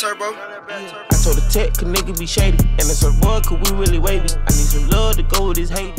turbo. I told the tech, could nigga be shady. And it's a rug, cause we really wavy. I need some love to go with this hate.